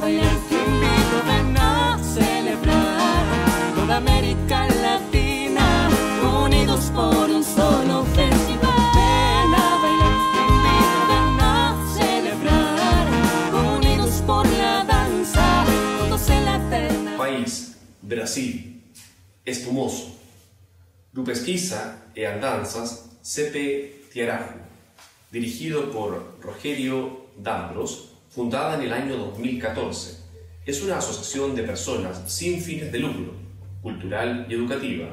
ven danza. País, Brasil, espumoso. Grupo Esquiza e Andanzas CP Tiarajo, dirigido por Rogerio Dambros, fundada en el año 2014. Es una asociación de personas sin fines de lucro, cultural y educativa,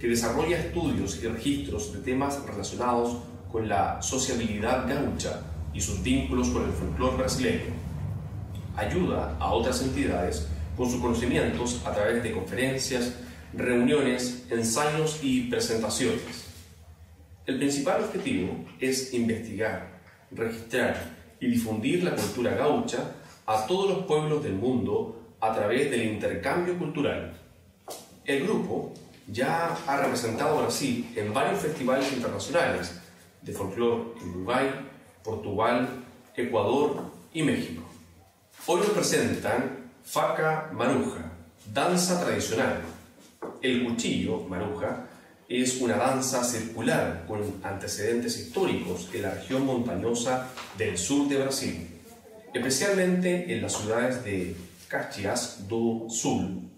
que desarrolla estudios y registros de temas relacionados con la sociabilidad gaucha y sus vínculos con el folclore brasileño. Ayuda a otras entidades con sus conocimientos a través de conferencias, reuniones, ensayos y presentaciones. El principal objetivo es investigar, registrar y difundir la cultura gaucha a todos los pueblos del mundo a través del intercambio cultural. El grupo ya ha representado a Brasil en varios festivales internacionales de folclore en Uruguay, Portugal, Ecuador y México. Hoy nos presentan Faca Maruja, danza tradicional. El cuchillo Maruja es una danza circular con antecedentes históricos en la región montañosa del sur de Brasil, especialmente en las ciudades de Caxias do Sul,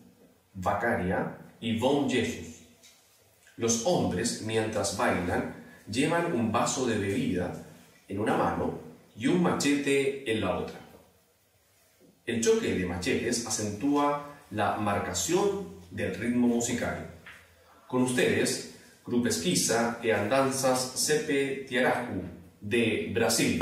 Vacaria y Bom Jesus. Los hombres, mientras bailan, llevan un vaso de bebida en una mano y un machete en la otra. El choque de machetes acentúa la marcación del ritmo musical. Con ustedes, Grupo Esquiza e Andanzas CP Tiarajú de Brasil.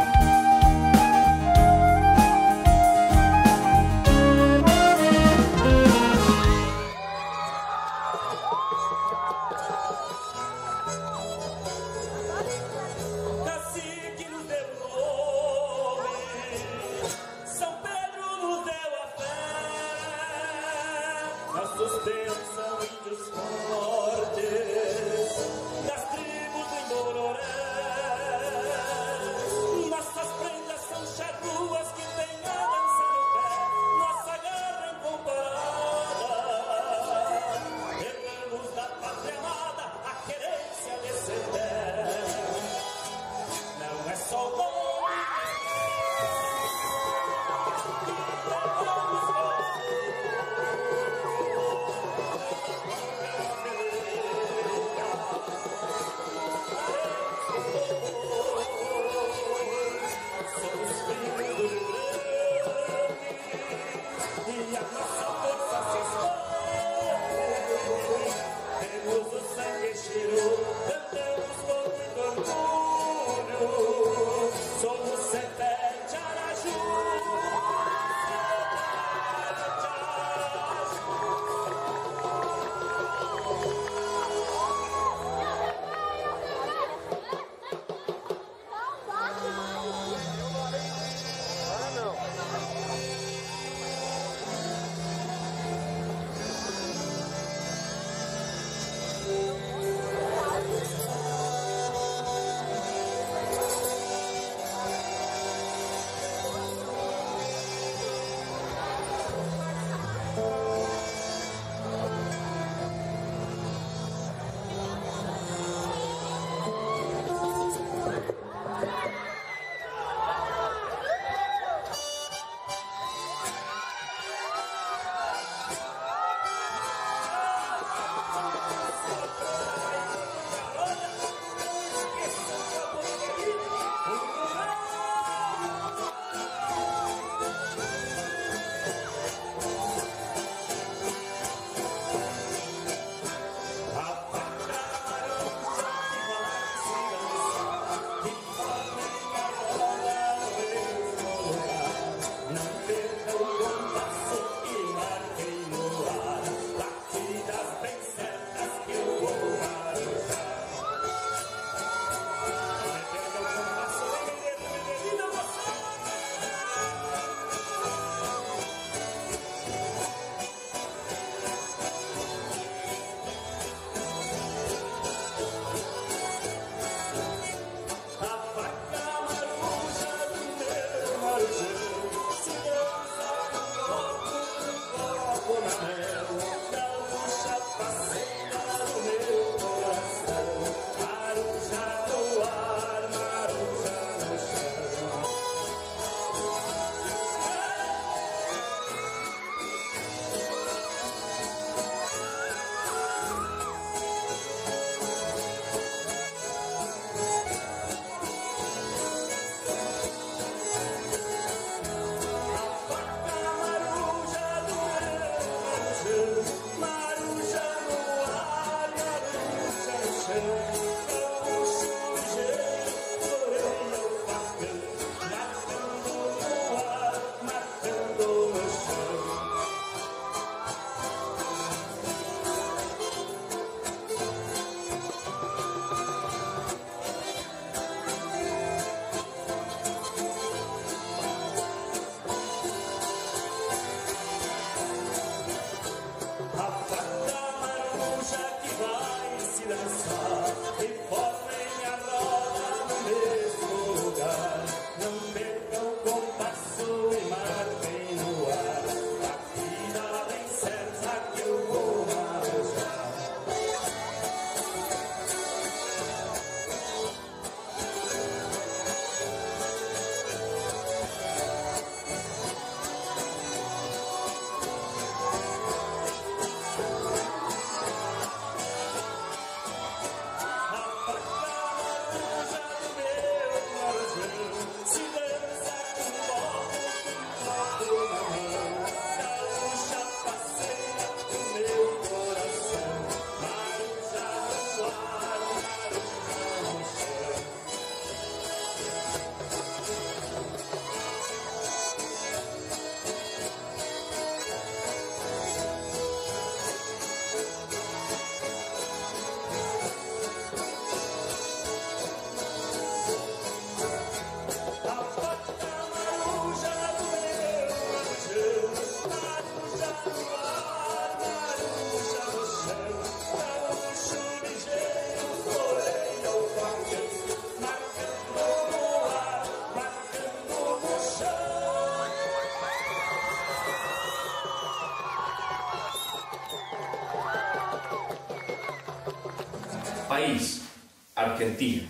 Argentina.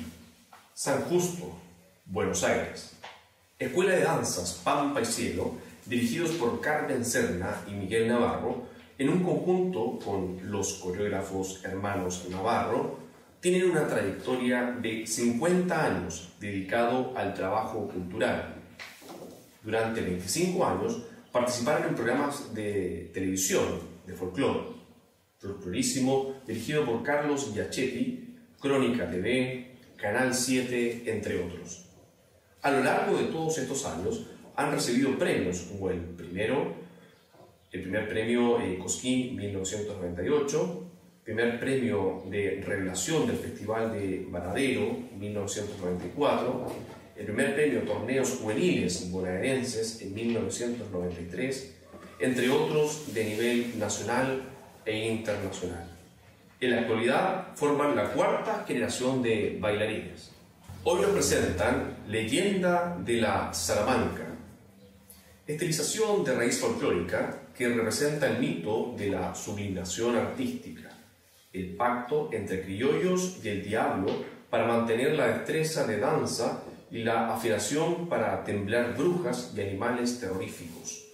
San Justo, Buenos Aires. Escuela de Danzas Pampa y Cielo, dirigidos por Carmen Serna y Miguel Navarro, en un conjunto con los coreógrafos hermanos Navarro, tienen una trayectoria de 50 años dedicado al trabajo cultural. Durante 25 años participaron en programas de televisión de folclore, folclorísimo dirigido por Carlos Giachetti, Crónica TV, Canal 7, entre otros. A lo largo de todos estos años han recibido premios como el primero, el primer premio eh, Cosquín 1998, primer premio de revelación del Festival de Varadero 1994, el primer premio Torneos Juveniles Bonaerenses en 1993, entre otros de nivel nacional e internacional. En la actualidad forman la cuarta generación de bailarines. Hoy nos presentan Leyenda de la Salamanca, estilización de raíz folclórica que representa el mito de la sublimación artística, el pacto entre criollos y el diablo para mantener la destreza de danza y la afinación para temblar brujas y animales terroríficos.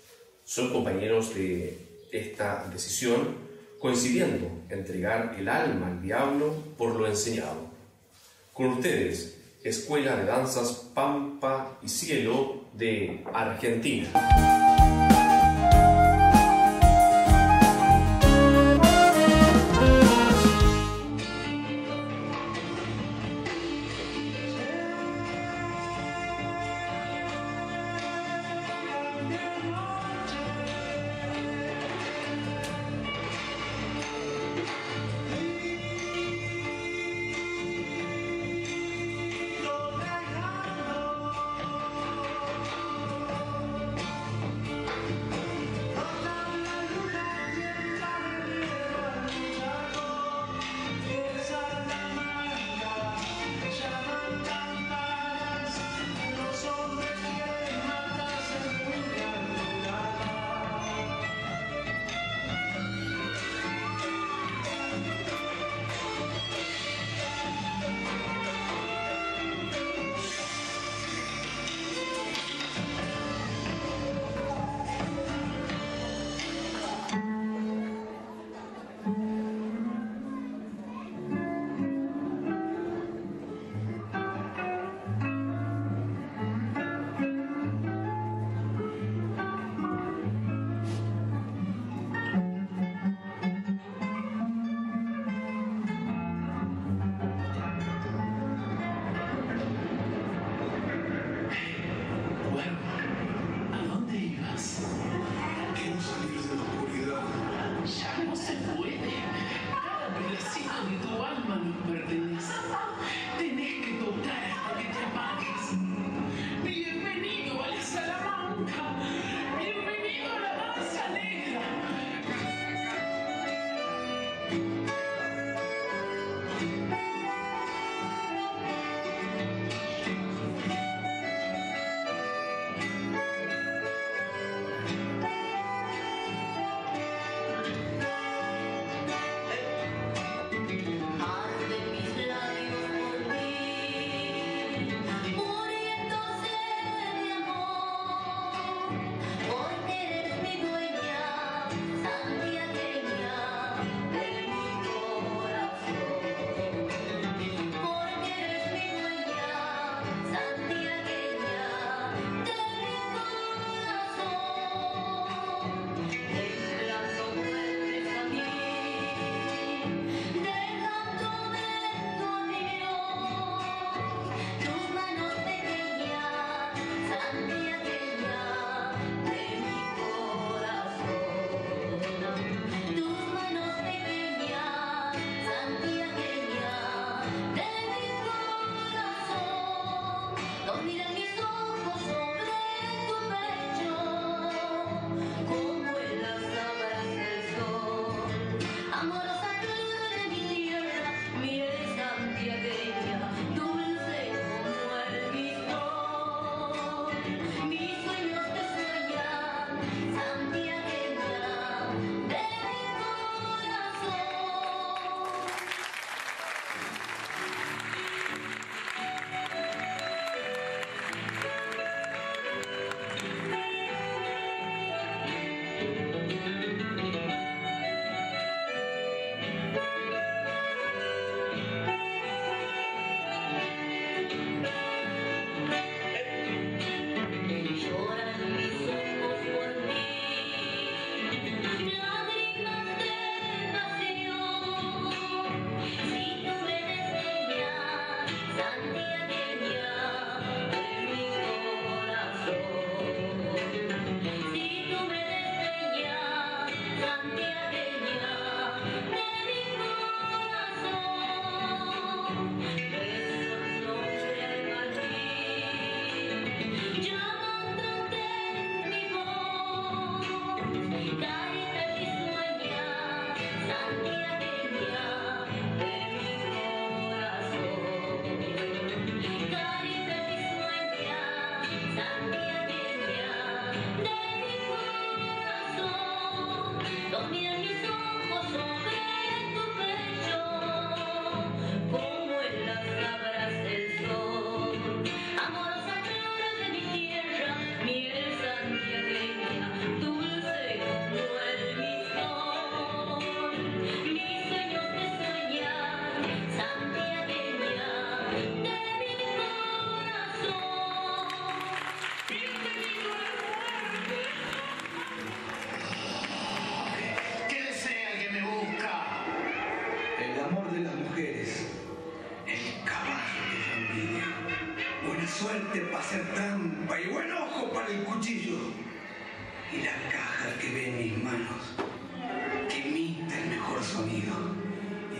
Son compañeros de esta decisión, coincidiendo entregar el alma al diablo por lo enseñado. Con ustedes, Escuela de Danzas Pampa y Cielo de Argentina.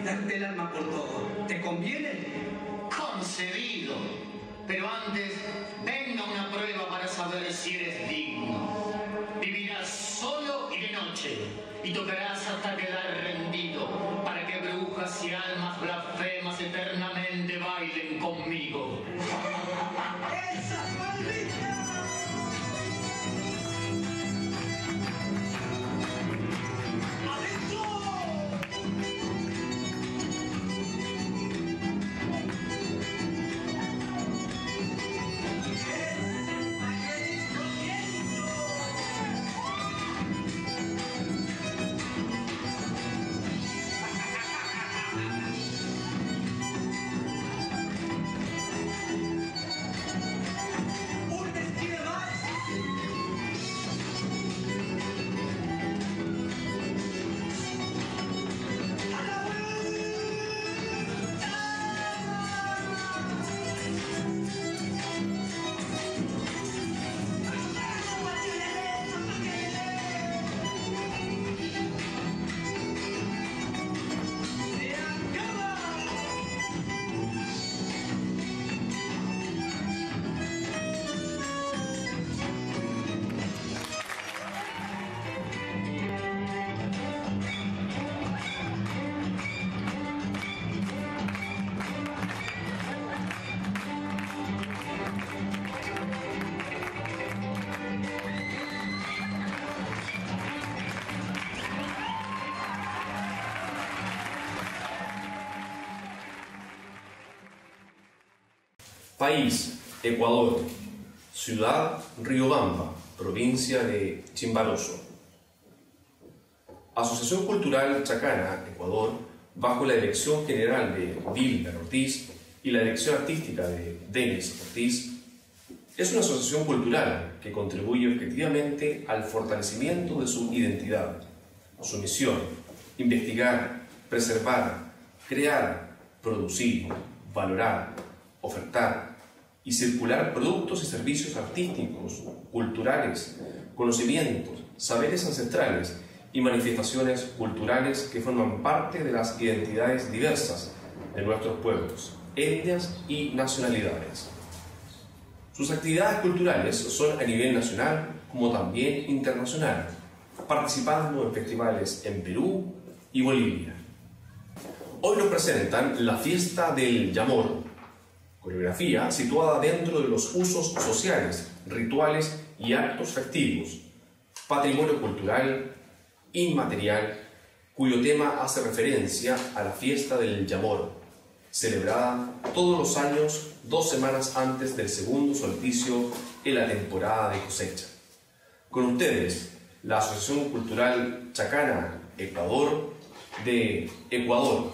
Darte el alma por todo. ¿Te conviene? Concedido. Pero antes, venga una prueba para saber si eres digno. Vivirás solo y de noche, y tocarás hasta quedar rendido, para que brujas y almas blasfemas eternamente bailen conmigo. País, Ecuador. Ciudad, Riobamba, provincia de Chimbaroso. Asociación Cultural Chacana, Ecuador, bajo la dirección general de Wilmer Ortiz y la dirección artística de Denis Ortiz, es una asociación cultural que contribuye objetivamente al fortalecimiento de su identidad, su misión, investigar, preservar, crear, producir, valorar, ofertar y circular productos y servicios artísticos, culturales, conocimientos, saberes ancestrales y manifestaciones culturales que forman parte de las identidades diversas de nuestros pueblos, etnias y nacionalidades. Sus actividades culturales son a nivel nacional como también internacional, participando en festivales en Perú y Bolivia. Hoy nos presentan la fiesta del Yamor, coreografía situada dentro de los usos sociales, rituales y actos festivos, patrimonio cultural inmaterial cuyo tema hace referencia a la fiesta del Yamor, celebrada todos los años dos semanas antes del segundo solsticio en la temporada de cosecha. Con ustedes, la Asociación Cultural Chacana Ecuador de Ecuador.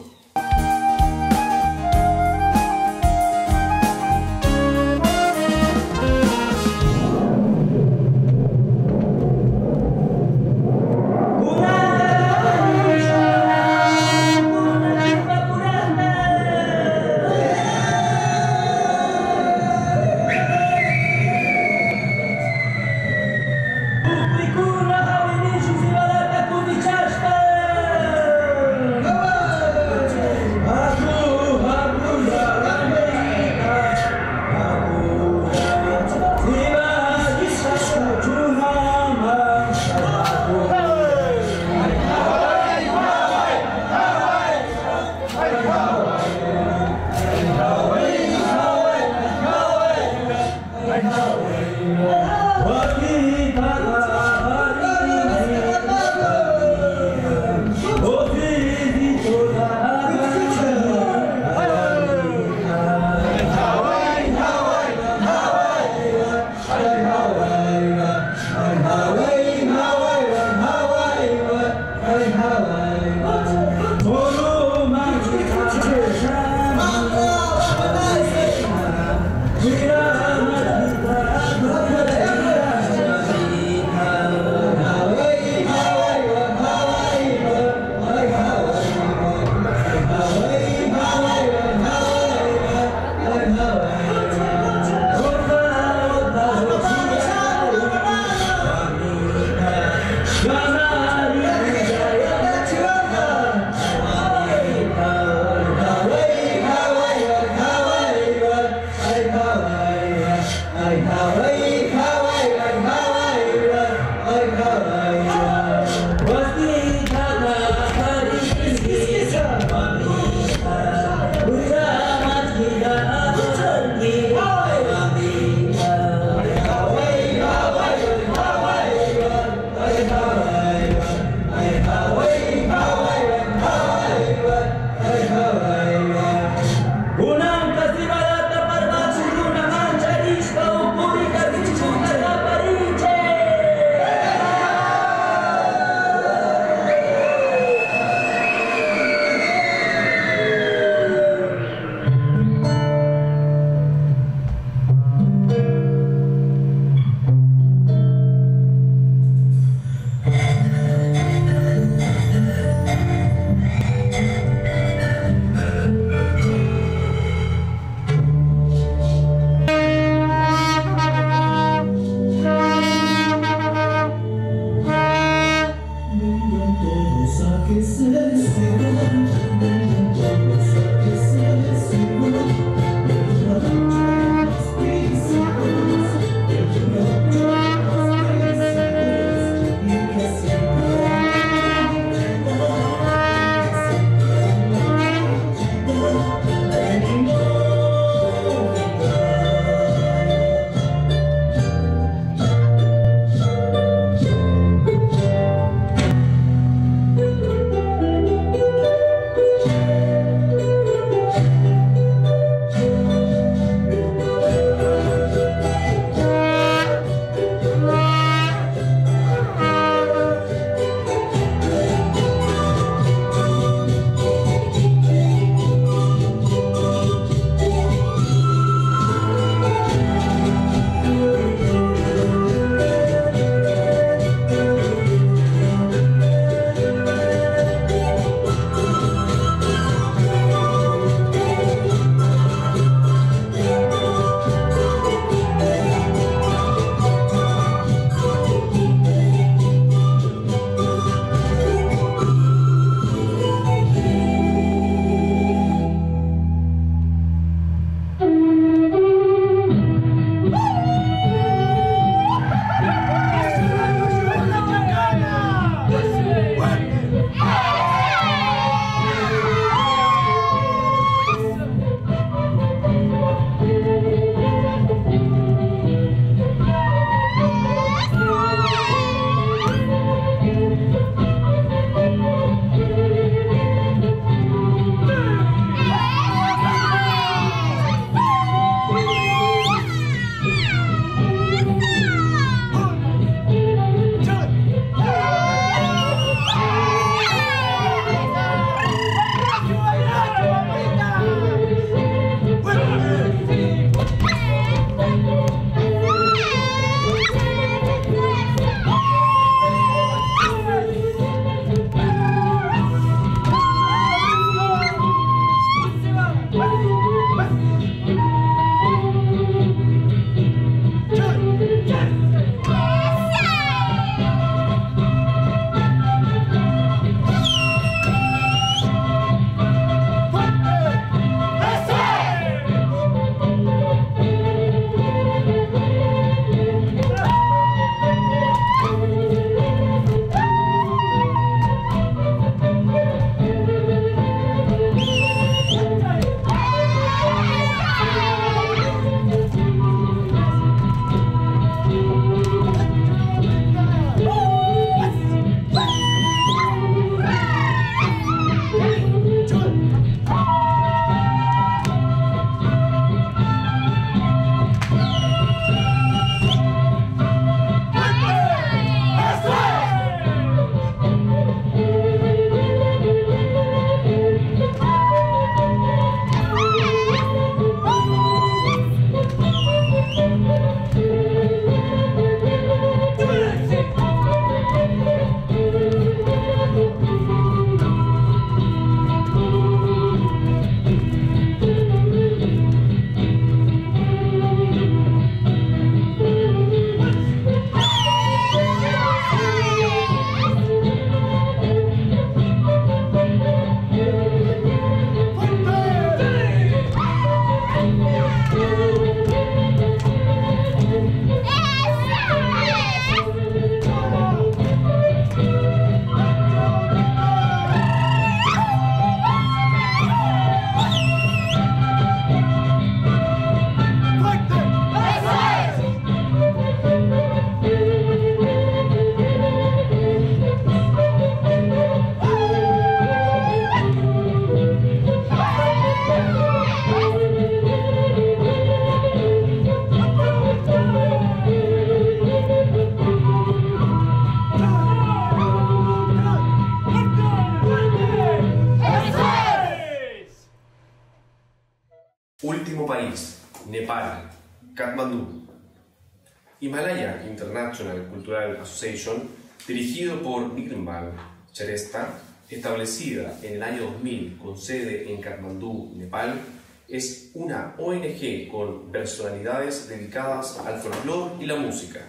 Association, dirigido por Nirmal Cheresta, establecida en el año 2000 con sede en Katmandú, Nepal, es una ONG con personalidades dedicadas al folclore y la música.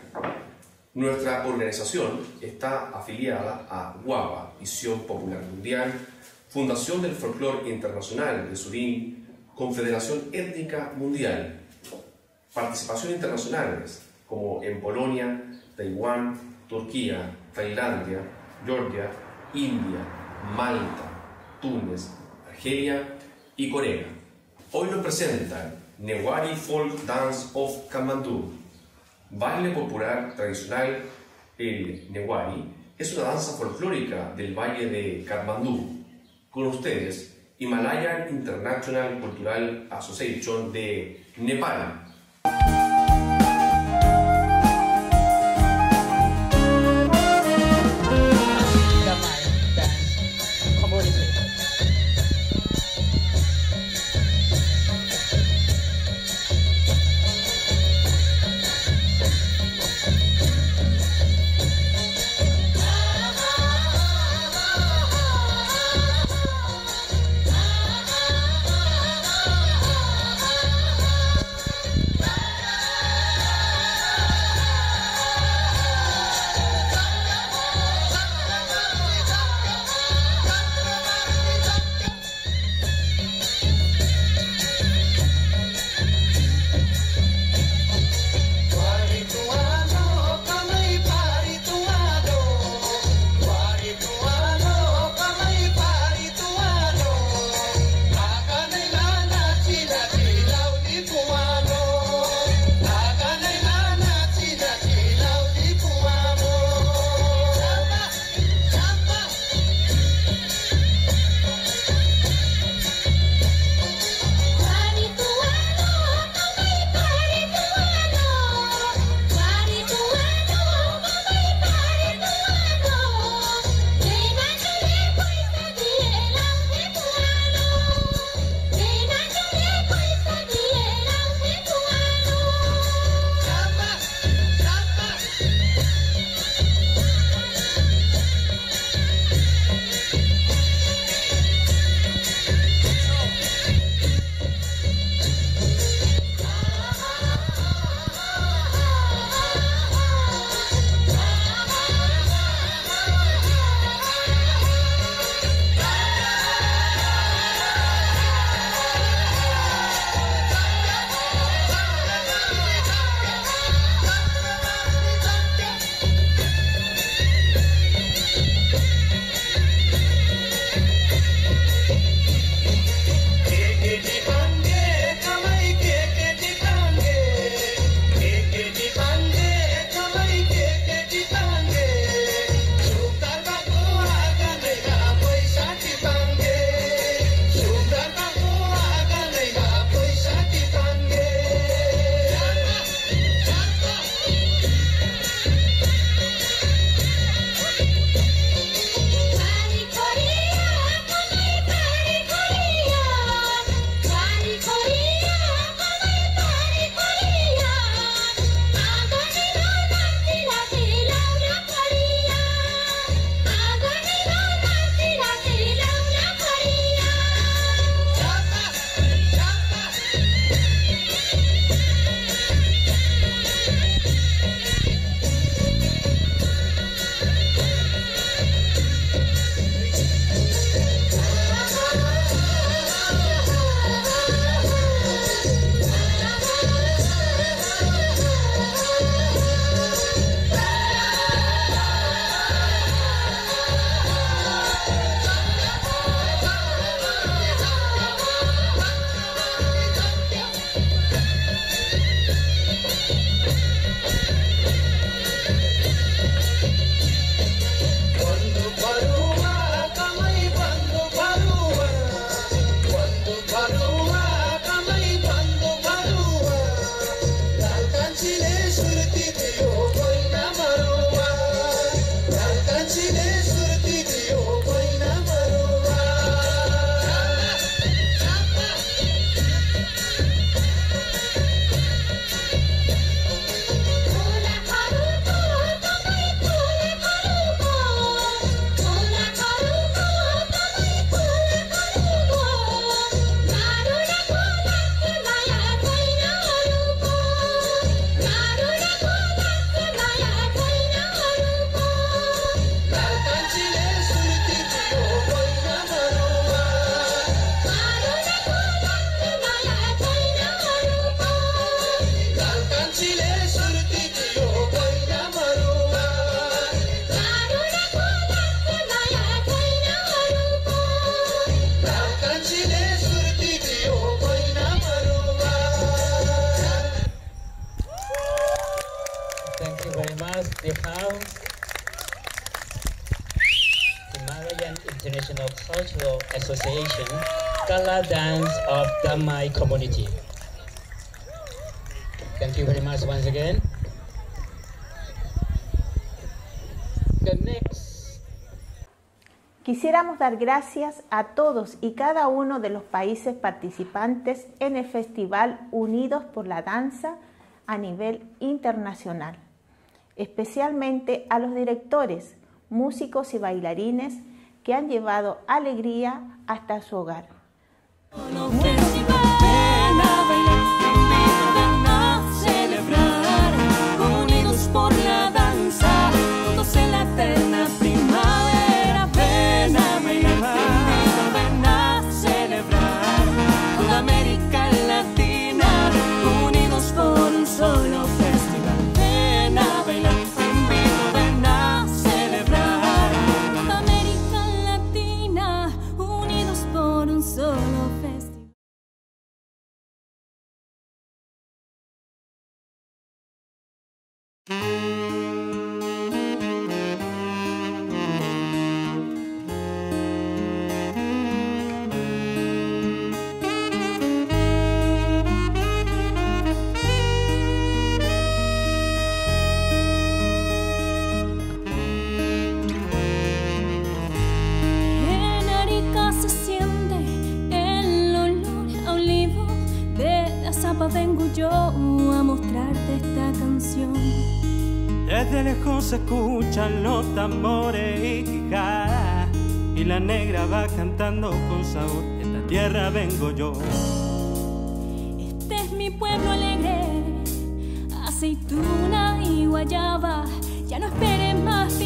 Nuestra organización está afiliada a WAPA, Visión Popular Mundial, Fundación del Folclore Internacional de Surín, Confederación Étnica Mundial, participación internacionales como en Polonia, Taiwán, Turquía, Tailandia, Georgia, India, Malta, Túnez, Argelia y Corea. Hoy nos presentan Newari Folk Dance of Kathmandu, baile popular tradicional. El Newari es una danza folclórica del valle de Kathmandú. Con ustedes, Himalayan International Cultural Association de Nepal. Cultural Association Gala Dance of the Mai community. Thank you very much once again. The next Quisiéramos dar gracias a todos y cada uno de los países participantes en el Festival Unidos por la Danza a nivel internacional, especialmente a los directores, músicos y bailarines que han llevado alegría hasta su hogar. En escuchan los tambores y quijadas Y la negra va cantando con sabor. Esta tierra vengo yo. Este es mi pueblo alegre, aceituna y guayaba. Ya no esperes más, te